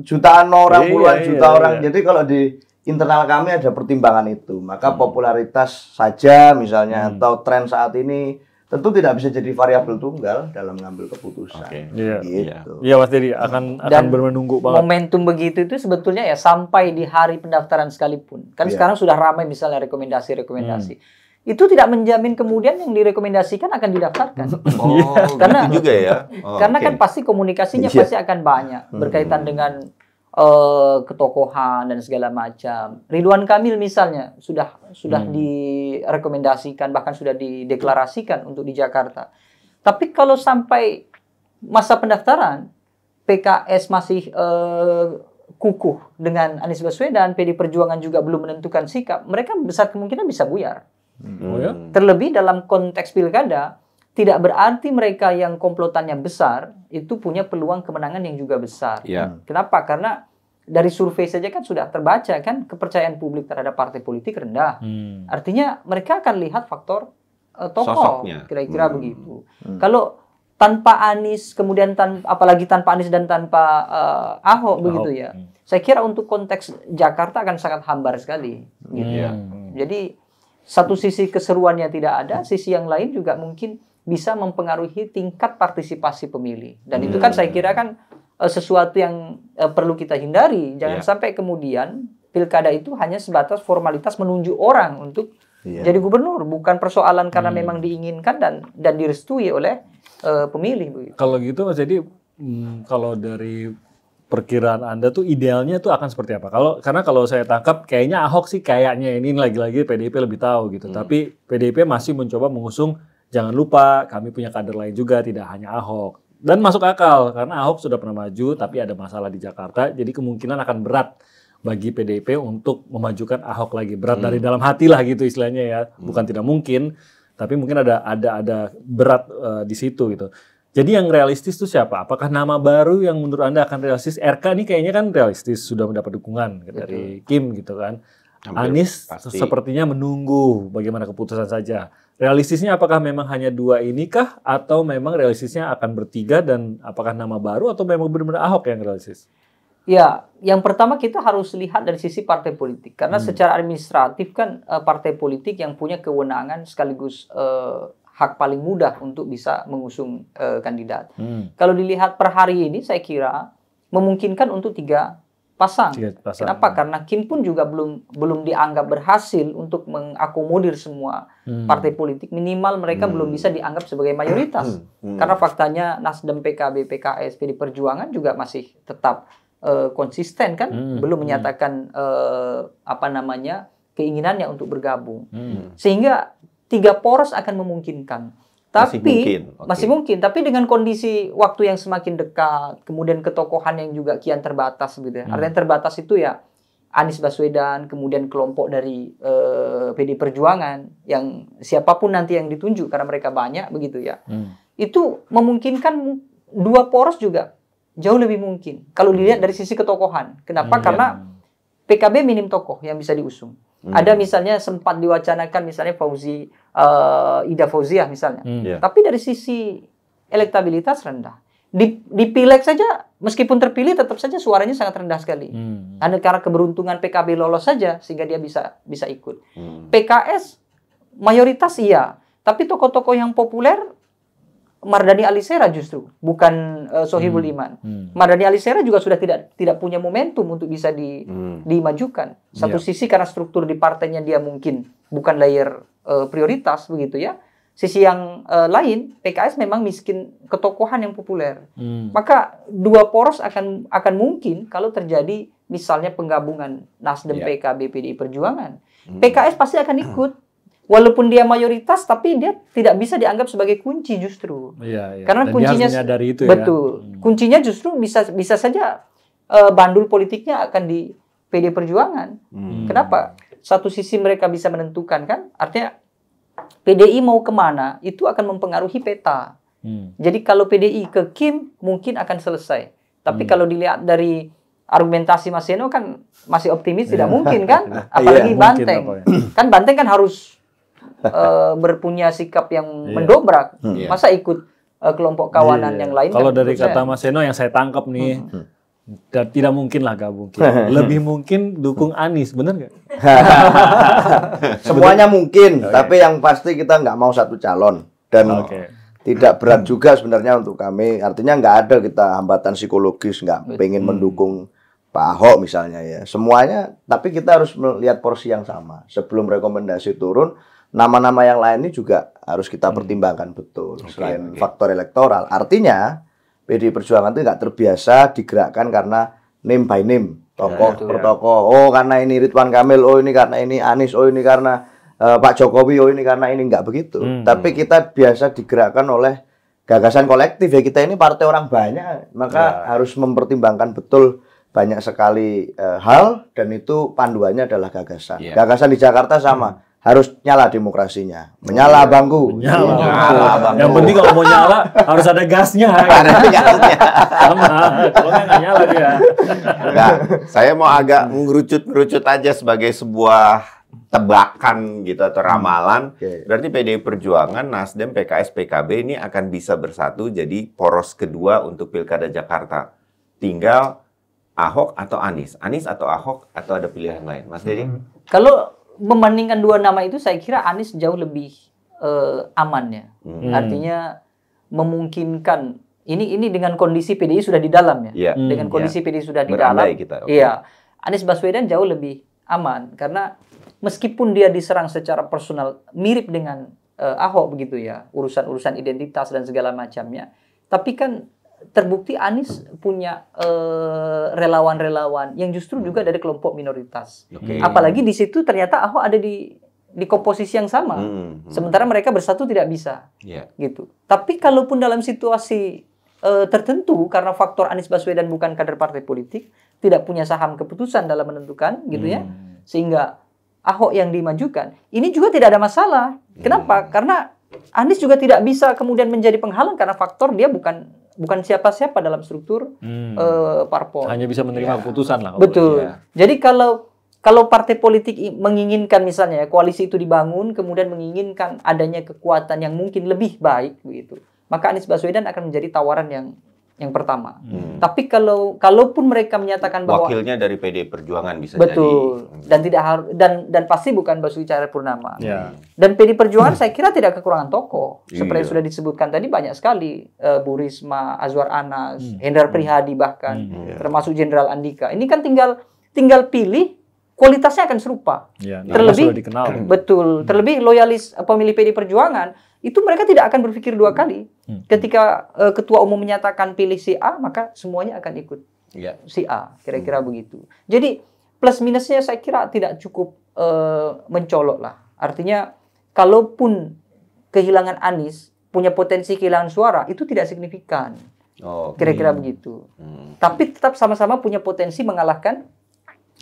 jutaan orang, Iya, puluhan iya, juta iya. orang. Jadi kalau di internal kami ada pertimbangan itu. Hmm. Maka popularitas saja misalnya atau tren saat ini tentu tidak bisa jadi variabel tunggal dalam mengambil keputusan. Oke. Iya. Gitu. Iya Mas Dedi akan akan bermenunggu banget. Momentum begitu itu sebetulnya ya sampai di hari pendaftaran sekalipun. Kan Iya. sekarang sudah ramai misalnya rekomendasi-rekomendasi. Itu tidak menjamin kemudian yang direkomendasikan akan didaftarkan. Oh, Karena- gitu juga ya. Oh, Karena oke. kan pasti komunikasinya Iya. pasti akan banyak berkaitan dengan eh, ketokohan dan segala macam. Ridwan Kamil misalnya sudah sudah Hmm. direkomendasikan bahkan sudah dideklarasikan untuk di Jakarta. Tapi kalau sampai masa pendaftaran PKS masih eh, kukuh dengan Anies Baswedan, PD Perjuangan juga belum menentukan sikap, mereka besar kemungkinan bisa buyar. Oh ya? Hmm. Terlebih dalam konteks pilkada, tidak berarti mereka yang komplotannya besar itu punya peluang kemenangan yang juga besar. Ya. Kenapa? Karena dari survei saja kan sudah terbaca kan kepercayaan publik terhadap partai politik rendah. Hmm. Artinya mereka akan lihat faktor eh, tokoh, Sosoknya. kira-kira Hmm. begitu. Hmm. Kalau tanpa Anies, kemudian tan apalagi tanpa Anies dan tanpa eh, Ahok begitu Ahok. ya. Hmm. Saya kira untuk konteks Jakarta akan sangat hambar sekali. Gitu. Hmm. Jadi satu sisi keseruannya tidak ada, sisi yang lain juga mungkin bisa mempengaruhi tingkat partisipasi pemilih. Dan itu kan saya kira kan eh, sesuatu yang eh, perlu kita hindari. Jangan Iya. sampai kemudian pilkada itu hanya sebatas formalitas menunjuk orang untuk Iya. jadi gubernur, bukan persoalan karena Hmm. memang diinginkan dan dan direstui oleh eh, pemilih. Kalau gitu Mas Dedi, hmm, kalau dari perkiraan Anda tuh idealnya tuh akan seperti apa? Kalau karena kalau saya tangkap kayaknya Ahok sih kayaknya ini lagi-lagi PDIP lebih tahu gitu. Tapi PDIP masih mencoba mengusung jangan lupa kami punya kader lain juga tidak hanya Ahok. Dan masuk akal karena Ahok sudah pernah maju tapi ada masalah di Jakarta jadi kemungkinan akan berat bagi PDIP untuk memajukan Ahok lagi. Berat dari dalam hati lah gitu istilahnya ya. Bukan tidak mungkin tapi mungkin ada ada ada berat eh, di situ gitu. Jadi yang realistis itu siapa? Apakah nama baru yang menurut Anda akan realistis? RK ini kayaknya kan realistis, sudah mendapat dukungan dari Kim gitu kan. Hampir Anies pasti. sepertinya menunggu bagaimana keputusan saja. Realistisnya apakah memang hanya dua ini kah? Atau memang realistisnya akan bertiga dan apakah nama baru atau memang benar-benar Ahok yang realistis? Ya, yang pertama kita harus lihat dari sisi partai politik karena Hmm. secara administratif kan eh, partai politik yang punya kewenangan sekaligus eh, hak paling mudah untuk bisa mengusung eh, kandidat. Hmm. Kalau dilihat per hari ini saya kira memungkinkan untuk tiga pasang. Tiga pasang. Kenapa? Karena Kim pun juga belum belum dianggap berhasil untuk mengakomodir semua Hmm. partai politik. Minimal mereka Hmm. belum bisa dianggap sebagai mayoritas. Hmm. Karena faktanya Nasdem, PKB, PKS, PD Perjuangan juga masih tetap eh, konsisten kan, Hmm. belum Hmm. menyatakan eh, apa namanya keinginannya untuk bergabung. Hmm. Sehingga tiga poros akan memungkinkan. Masih Tapi mungkin. Oke. masih mungkin, tapi dengan kondisi waktu yang semakin dekat, kemudian ketokohan yang juga kian terbatas gitu ya. Hmm. Artinya terbatas itu ya Anies Baswedan, kemudian kelompok dari eh, PD Perjuangan yang siapa pun nanti yang ditunjuk karena mereka banyak begitu ya. Hmm. Itu memungkinkan dua poros juga jauh lebih mungkin kalau dilihat dari sisi ketokohan. Kenapa? Hmm. Karena PKB minim tokoh yang bisa diusung. Hmm. Ada misalnya sempat diwacanakan misalnya Fauzi eh, Ida Fauziah misalnya. Hmm. Iya. Tapi dari sisi elektabilitas rendah. Di, di pileg saja, meskipun terpilih tetap saja suaranya sangat rendah sekali. Hmm. Karena karena keberuntungan PKB lolos saja sehingga dia bisa bisa ikut. Hmm. PKS mayoritas iya, tapi tokoh-tokoh yang populer Mardani Alisera justru bukan eh, Sohibul Hmm. Iman. Hmm. Mardani Alisera juga sudah tidak tidak punya momentum untuk bisa di Hmm. dimajukan. Satu Iya. sisi karena struktur di partainya dia mungkin bukan layer eh, prioritas begitu ya. Sisi yang eh, lain PKS memang miskin ketokohan yang populer. Hmm. Maka dua poros akan akan mungkin kalau terjadi misalnya penggabungan Nasdem, Iya. PKB, PDI Perjuangan. Hmm. PKS pasti akan ikut walaupun dia mayoritas tapi dia tidak bisa dianggap sebagai kunci justru. Iya, iya. Karena Dan kuncinya- menyadari itu ya. Betul. Hmm. Kuncinya justru bisa bisa saja eh, bandul politiknya akan di PD Perjuangan. Hmm. Kenapa? Satu sisi mereka bisa menentukan kan, artinya PDI mau ke mana itu akan mempengaruhi peta. Hmm. Jadi kalau PDI ke Kim mungkin akan selesai. Tapi Hmm. kalau dilihat dari argumentasi Mas Seno kan masih optimis tidak Iya. mungkin kan, apalagi Mungkin Banteng. apa. Kan Banteng kan harus eh, berpunya sikap yang Iya. mendobrak. Iya. Masa ikut eh, kelompok kawanan Iya. yang lain? Kalau kan dari kata Mas Seno yang saya tangkap nih, Hmm. Dan tidak mungkin lah gabung. Kim. Lebih mungkin dukung Anies, bener nggak? Semuanya mungkin, tapi yang pasti kita nggak mau satu calon dan Oke. tidak berat juga sebenarnya untuk kami. Artinya nggak ada kita hambatan psikologis, nggak pengen mendukung Pak Ahok misalnya ya. Semuanya, tapi kita harus melihat porsi yang sama. Sebelum rekomendasi turun, nama-nama yang lain ini juga harus kita pertimbangkan betul. Selain oke. faktor elektoral, artinya PDI Perjuangan itu nggak terbiasa digerakkan karena name by name, tokoh Ya, per tokoh. Oh karena ini Ridwan Kamil, oh ini karena ini Anies, oh ini karena eh, Pak Jokowi, oh ini karena ini nggak begitu. Hmm. Tapi kita biasa digerakkan oleh gagasan kolektif ya kita ini partai orang banyak, maka Ya. harus mempertimbangkan betul banyak sekali eh, hal dan itu panduannya adalah gagasan. Ya. Gagasan di Jakarta sama, harus nyala demokrasinya, menyala bangku. Nyala. Nyala, Bang. Yang penting kalau mau nyala harus ada gasnya. Ada gasnya. Sama. Kalau nggak nyala dia. Enggak, saya mau agak mengerucut-ngerucut aja sebagai sebuah tebakan gitu atau ramalan. Oke. Berarti PDI Perjuangan, Nasdem, PKS, PKB ini akan bisa bersatu jadi poros kedua untuk Pilkada Jakarta. Tinggal Ahok atau Anies, Anies atau Ahok atau ada pilihan lain, Mas Dedi? Kalau membandingkan dua nama itu, saya kira Anies jauh lebih eh, aman ya. Hmm. Artinya memungkinkan ini ini dengan kondisi PDI sudah di dalam ya. Hmm, dengan kondisi PDI sudah di Berandai dalam. kita. Iya. Anies Baswedan jauh lebih aman karena meskipun dia diserang secara personal mirip dengan eh, Ahok begitu ya, urusan-urusan identitas dan segala macamnya. Tapi kan terbukti Anies punya eh, relawan-relawan yang justru juga dari kelompok minoritas. Oke. Apalagi di situ ternyata Ahok ada di di komposisi yang sama. Hmm, hmm. Sementara mereka bersatu tidak bisa Iya. gitu. Tapi kalaupun dalam situasi eh, tertentu karena faktor Anies Baswedan bukan kader partai politik, tidak punya saham keputusan dalam menentukan gitu ya, Hmm. sehingga Ahok yang dimajukan, ini juga tidak ada masalah. Kenapa? Karena Anies juga tidak bisa kemudian menjadi penghalang karena faktor dia bukan bukan siapa-siapa dalam struktur Hmm. eh, parpol. Hanya bisa menerima Ya. keputusan lah. Betul. Iya. Jadi kalau kalau partai politik menginginkan misalnya ya, koalisi itu dibangun kemudian menginginkan adanya kekuatan yang mungkin lebih baik begitu, maka Anies Baswedan akan menjadi tawaran yang yang pertama. Hmm. Tapi kalau kalaupun mereka menyatakan bahwa Wakilnya dari PD Perjuangan bisa betul jadi. dan tidak harus dan dan pasti bukan Basuki Cahayapurnama. Ya. Dan PD Perjuangan saya kira tidak kekurangan tokoh. Seperti yang Iya. sudah disebutkan tadi banyak sekali eh, Bu Risma, Azwar Anas, Hmm. Hendrar Prihadi bahkan Hmm. Iya. termasuk Jenderal Andika. Ini kan tinggal tinggal pilih kualitasnya akan serupa. Ya, nama Terlebih- sudah dikenal. Betul. Terlebih loyalis eh, pemilih PD Perjuangan itu mereka tidak akan berpikir dua kali. Hmm. Ketika eh, ketua umum menyatakan pilih si A, maka semuanya akan ikut Iya. si A, kira-kira begitu. Jadi plus minusnya saya kira tidak cukup eh, mencolok lah. Artinya kalaupun kehilangan Anies punya potensi kehilangan suara itu tidak signifikan, Oh. kira-kira begitu. Hmm. Tapi tetap sama-sama punya potensi mengalahkan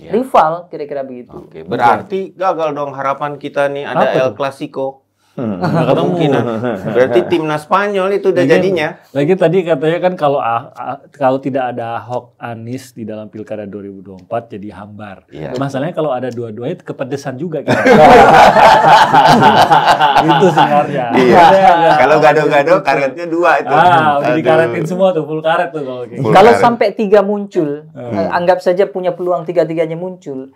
Ya. rival, kira-kira begitu. Oke, berarti gagal dong harapan kita nih ada Apa El? Clasico. Hmm. Kemungkinan. Berarti timnas Spanyol itu udah Lagi- jadinya. Lagi tadi katanya kan kalau Ah- Ah- kalau tidak ada Ahok Anies di dalam pilkada 2024 jadi hambar. Iya. Masalahnya kalau ada dua-duanya kepedesan juga kita. itu sebenarnya. Iya. Ya, Kalau gado-gado karetnya dua itu. Ah, udah dikaretin semua tuh full karet tuh kalau kayak gitu. Kalau karet. sampai tiga muncul, Hmm. eh, anggap saja punya peluang tiga-tiganya muncul.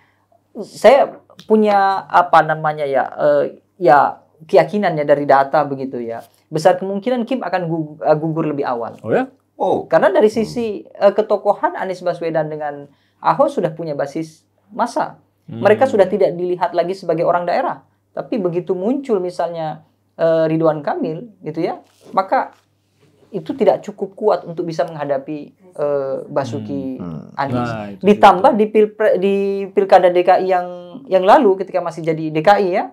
Saya punya apa namanya ya, eh, ya keyakinannya dari data begitu ya. Besar kemungkinan Kim akan eh, gugur lebih awal. Oh ya? Oh, Karena dari sisi eh, ketokohan Anies Baswedan dengan Ahok sudah punya basis masa. Hmm. Mereka sudah tidak dilihat lagi sebagai orang daerah. Tapi begitu muncul misalnya eh, Ridwan Kamil gitu ya, maka itu tidak cukup kuat untuk bisa menghadapi eh, Basuki Hmm. Anies. Nah, itu Ditambah di pilpre, di pilkada DKI yang yang lalu ketika masih jadi DKI ya,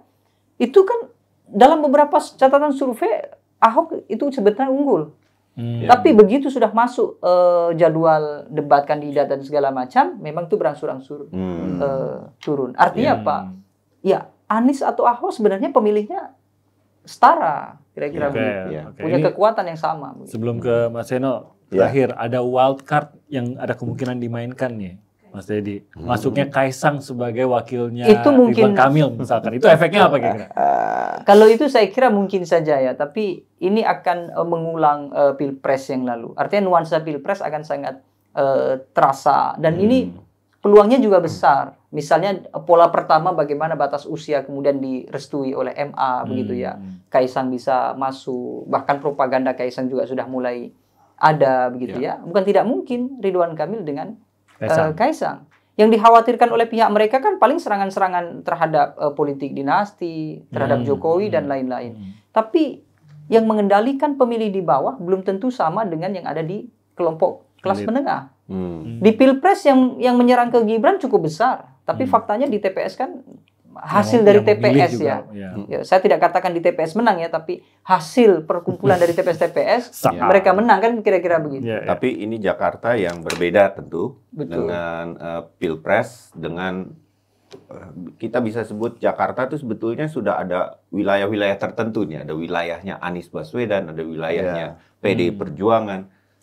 itu kan dalam beberapa catatan survei Ahok itu sebetulnya unggul. Hmm. Tapi begitu sudah masuk eh, jadwal debat kandidat dan segala macam, memang itu berangsur-angsur hmm. eh, turun. Artinya Hmm. apa? Ya Anies atau Ahok sebenarnya pemilihnya setara, kira-kira Oke, begitu. Iya. oke. Punya Ini kekuatan yang sama. begitu. sebelum ke Mas Seno, Ya. terakhir ada wild card yang ada kemungkinan dimainkan nih. Mas Dedi, masuknya Kaisang sebagai wakilnya Itu mungkin- Ridwan Kamil misalkan. Itu efeknya apa kira-kira? Kalau itu saya kira mungkin saja ya, tapi ini akan eh, mengulang eh, pilpres yang lalu. Artinya nuansa pilpres akan sangat eh, terasa dan ini peluangnya juga besar. Misalnya pola pertama bagaimana batas usia kemudian direstui oleh MA begitu ya. Hmm. Kaisang bisa masuk, bahkan propaganda Kaisang juga sudah mulai ada begitu ya. Bukan tidak mungkin Ridwan Kamil dengan Kaisang. eh, Kaisang. Yang dikhawatirkan oleh pihak mereka kan paling serangan-serangan terhadap eh, politik dinasti, terhadap Hmm, Jokowi hmm. dan lain-lain. Hmm. Tapi yang mengendalikan pemilih di bawah belum tentu sama dengan yang ada di kelompok kelas Elit. menengah. Hmm. Di Pilpres yang yang menyerang ke Gibran cukup besar, tapi Hmm. faktanya di TPS kan hasil Yang- dari yang TPS juga, ya. ya. Ya, saya tidak katakan di TPS menang ya, tapi hasil perkumpulan dari TPS-TPS Sama. mereka menang kan kira-kira begitu. Ya, ya. Tapi ini Jakarta yang berbeda tentu Betul. dengan eh, pilpres dengan eh, kita bisa sebut Jakarta itu sebetulnya sudah ada wilayah-wilayah tertentu nih. Ada wilayahnya Anies Baswedan, ada wilayahnya PD Hmm. Perjuangan.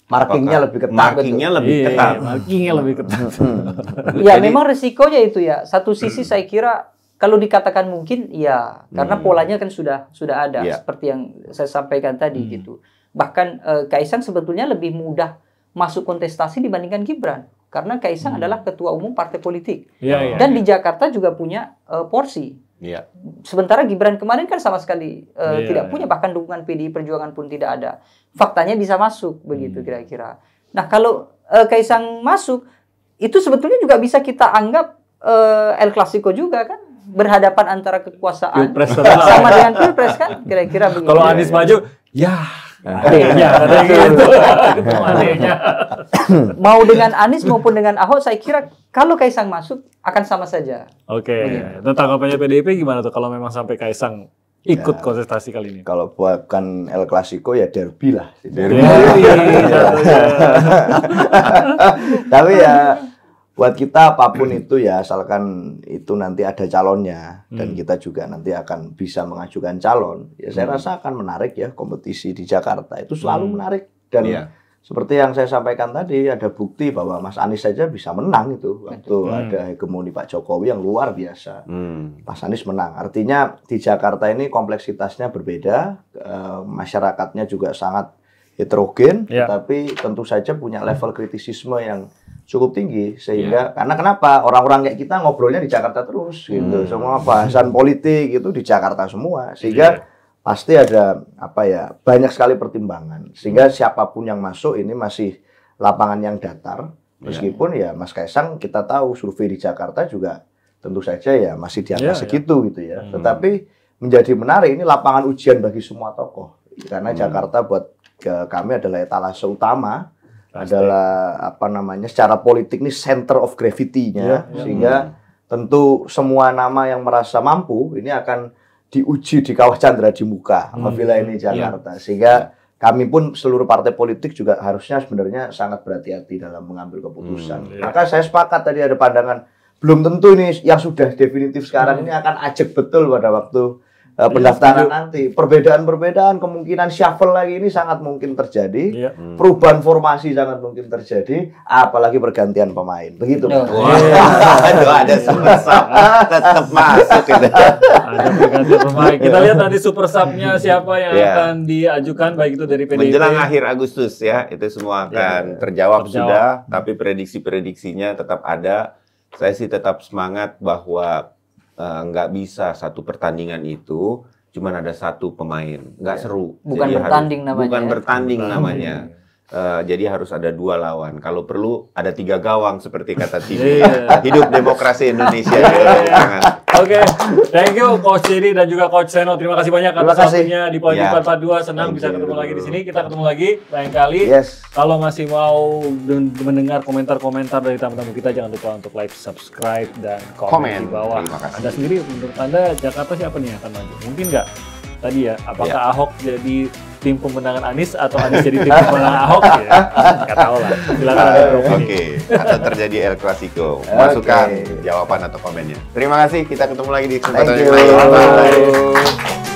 Markingnya lebih ketat. Markingnya lebih Iya, ketat. markingnya lebih ketat. Ya, Jadi- memang resikonya itu ya. Satu sisi saya kira kalau dikatakan mungkin ya, karena Hmm. polanya kan sudah sudah ada Ya. seperti yang saya sampaikan tadi Hmm. gitu. Bahkan eh, Kaisang sebetulnya lebih mudah masuk kontestasi dibandingkan Gibran karena Kaisang Hmm. adalah ketua umum partai politik Iya, iya. dan di Jakarta juga punya eh, porsi. Iya. Sementara Gibran kemarin kan sama sekali eh, Iya, tidak iya. punya bahkan dukungan PDI Perjuangan pun tidak ada. Faktanya bisa masuk begitu Hmm. kira-kira. Nah, kalau eh, Kaisang masuk itu sebetulnya juga bisa kita anggap eh, El Clasico juga kan berhadapan antara kekuasaan Pilpres sama dengan Pilpres kan kira-kira begitu. Kalau Anies maju, ya gitu. Adanya. Mau dengan Anies maupun dengan Ahok saya kira kalau Kaisang masuk akan sama saja. Oke, Begitu. tentang tanggapannya PDIP gimana tuh kalau memang sampai Kaisang ikut Ya. kontestasi kali ini? Kalau bukan El Clasico ya derby lah. Derby. Tapi ya buat kita apa pun itu ya asalkan itu nanti ada calonnya dan kita juga nanti akan bisa mengajukan calon ya saya rasa akan menarik ya kompetisi di Jakarta itu selalu Hmm. menarik dan Iya. seperti yang saya sampaikan tadi ada bukti bahwa Mas Anies saja bisa menang itu waktu Hmm. ada hegemoni Pak Jokowi yang luar biasa Hmm. Mas Anies menang artinya di Jakarta ini kompleksitasnya berbeda eh, masyarakatnya juga sangat heterogen Ya. tapi tentu saja punya level kritisisme yang cukup tinggi. Sehingga karena kenapa? Orang-orang kayak kita ngobrolnya di Jakarta terus gitu. Hmm. semua bahasan politik itu di Jakarta semua. Sehingga pasti ada apa ya banyak sekali pertimbangan. Sehingga siapa pun yang masuk ini masih lapangan yang datar. Meskipun ya Mas Kaisang kita tahu survei di Jakarta juga tentu saja ya masih di angka Ya, ya. segitu gitu ya. Hmm. tetapi menjadi menarik ini lapangan ujian bagi semua tokoh. Karena Hmm. Jakarta buat kami adalah etalase utama Pasti. adalah apa namanya secara politik ini center of gravity-nya Iya, iya. sehingga tentu semua nama yang merasa mampu ini akan diuji di kawah Chandra di muka Hmm. apabila ini Jakarta sehingga kami pun seluruh partai politik juga harusnya sebenarnya sangat berhati-hati dalam mengambil keputusan. Hmm, iya. Maka saya sepakat tadi ada pandangan belum tentu ini yang sudah definitif sekarang ini akan ajak betul pada waktu uh, pendaftaran setuju. nanti. Perbedaan-perbedaan kemungkinan shuffle lagi ini sangat mungkin terjadi. Iya. Hmm. Perubahan formasi sangat mungkin terjadi, apalagi pergantian pemain. Begitu. Mas. Wah, aduh ada super sub tetap masuk itu. Ada pergantian pemain. Kita lihat nanti super sub-nya siapa yang Iya. akan diajukan baik itu dari PDIP. Menjelang akhir Agustus ya, itu semua akan Ya, terjawab, terjawab. sudah, tapi prediksi-prediksinya tetap ada. Saya sih tetap semangat bahwa eh, nggak bisa satu pertandingan itu cuman ada satu pemain, nggak Ya. seru. Bukan Jadi harus- bertanding namanya Bukan ya. bertanding Bukan. namanya. Eh, jadi harus ada dua lawan. Kalau perlu ada tiga gawang seperti kata TV. Iya. Hidup demokrasi Indonesia. Jangan. Oke, thank you Coach Jerry dan juga Coach Seno. Terima kasih banyak atas waktunya di Poin Ya. 442. Senang Thank bisa you. ketemu lagi di sini. Kita ketemu lagi lain kali. Yes. Kalau masih mau den- mendengar komentar-komentar dari tamu-tamu kita, jangan lupa untuk like, subscribe, dan komen, di bawah. Anda sendiri, menurut Anda Jakarta siapa nih yang akan maju? Mungkin nggak? Tadi ya, apakah Ya. Ahok jadi tim pemenangan Anies atau Anies jadi tim pemenangan Ahok? Ya, nggak tahu lah. Silakan ada beropini. Oke, atau terjadi El Clasico. Oke. Masukkan jawaban atau komennya. Terima kasih, kita ketemu lagi di kesempatan lain.